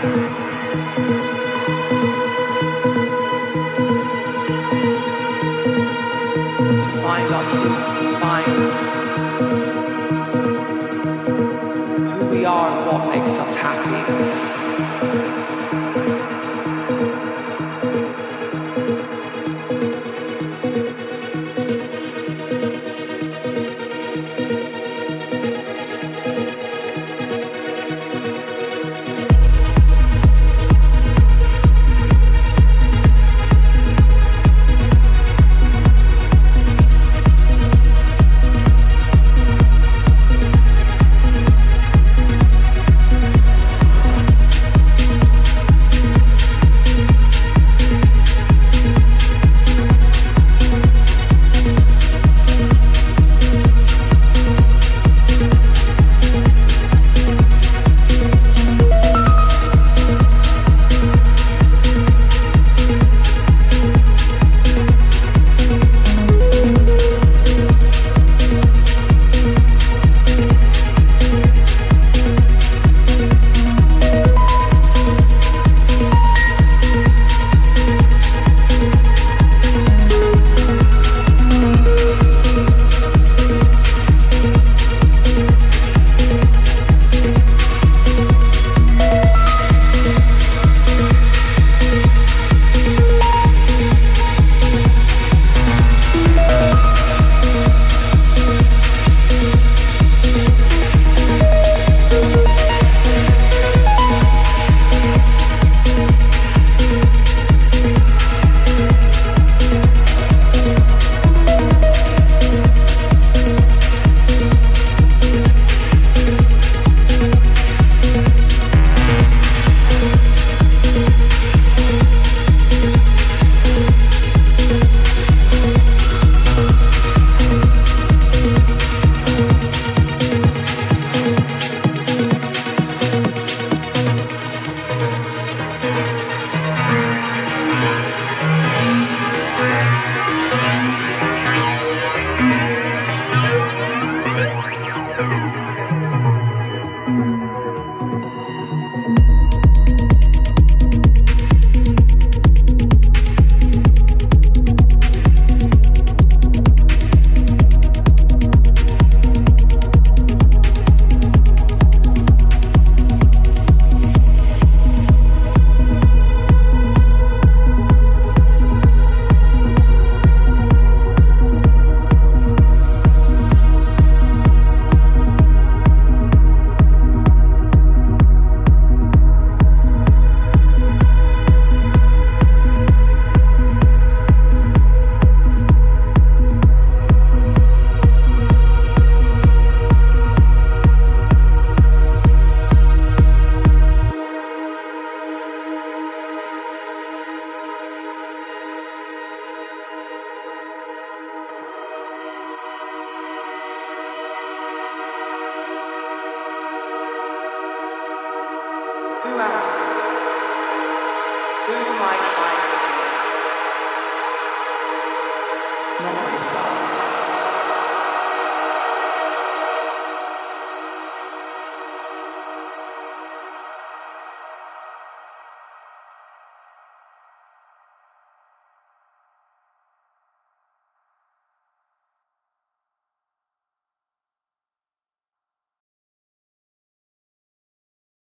To find our truth.